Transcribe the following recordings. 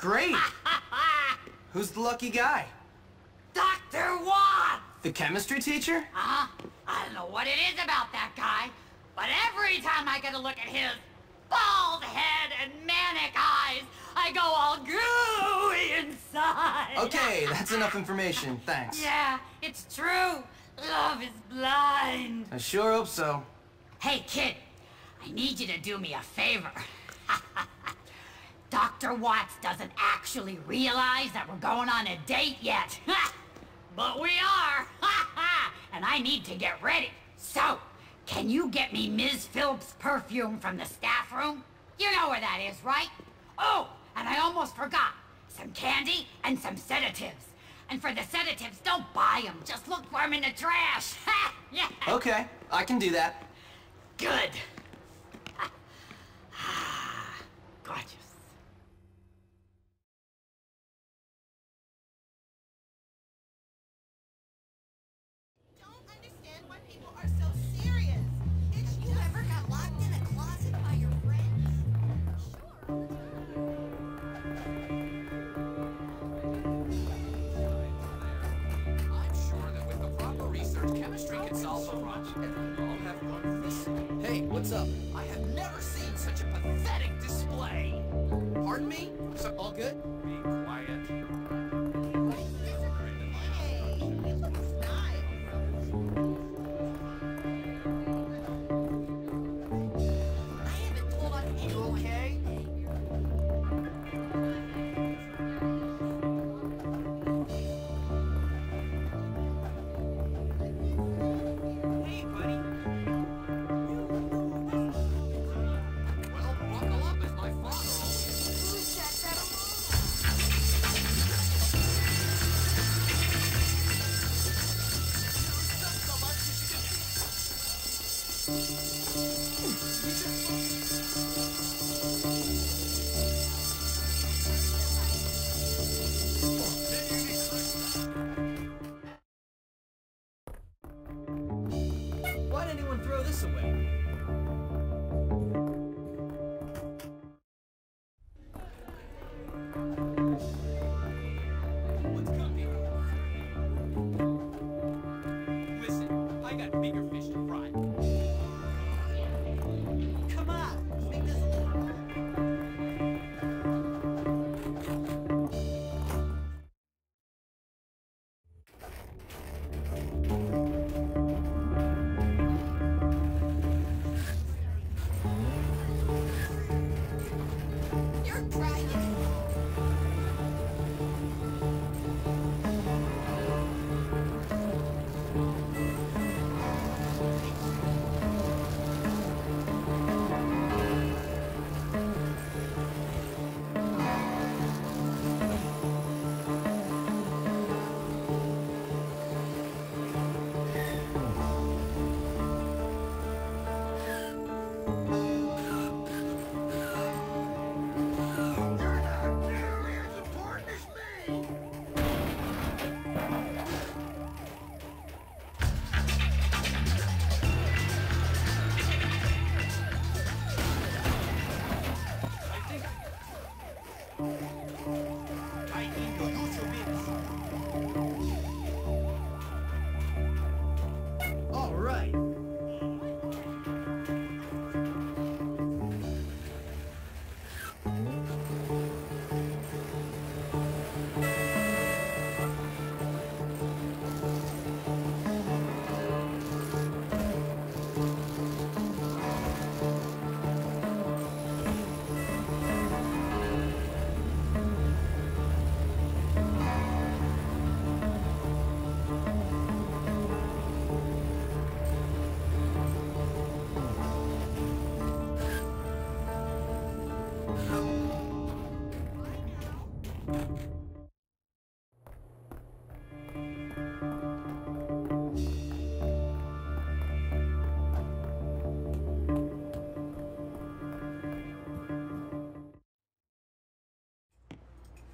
Great! Who's the lucky guy? Dr. Watts! The chemistry teacher? Uh-huh. I don't know what it is about that guy, but every time I get a look at his bald head and manic eyes, I go all gooey inside. Okay, that's enough information. Thanks. Yeah, it's true. Love is blind. I sure hope so. Hey, kid, I need you to do me a favor. Dr. Watts doesn't actually realize that we're going on a date yet. but we are. and I need to get ready. So, can you get me Ms. Phillips' perfume from the staff room? You know where that is, right? Oh, and I almost forgot. Some candy and some sedatives. And for the sedatives, don't buy them. Just look for them in the trash. yeah. Okay, I can do that. Good. Can solve the problem. And we all have one this. Hey, what's up? I have never seen such a pathetic display. Pardon me? So, all good?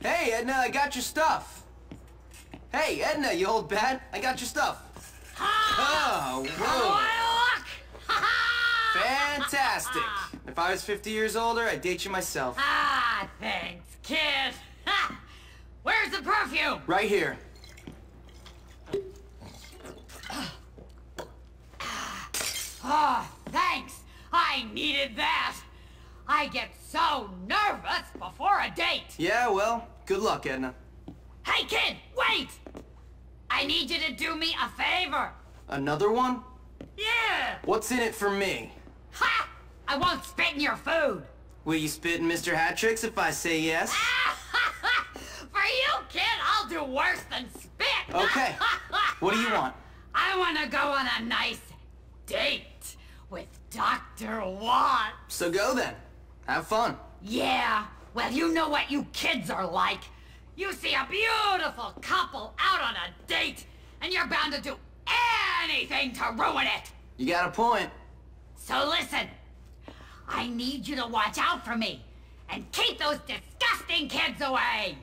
Hey, Edna, I got your stuff. Hey, Edna, you old bat, I got your stuff. Oh, whoa. Ha Fantastic. If I was 50 years older, I'd date you myself. Ah, thanks, kid. Where's the perfume? Right here. Oh, thanks. I needed that. I get so nervous before a date. Yeah, well, good luck, Edna. Hey, kid, wait! I need you to do me a favor. Another one? Yeah! What's in it for me? Ha! I won't spit in your food. Will you spit in Mr. Hattricks if I say yes? For you, kid, I'll do worse than spit. Okay. What do you want? I want to go on a nice date with Dr. Watt. So go then. Have fun. Yeah, well, you know what you kids are like. You see a beautiful couple out on a date, and you're bound to do anything to ruin it. You got a point. So listen, I need you to watch out for me and keep those disgusting kids away.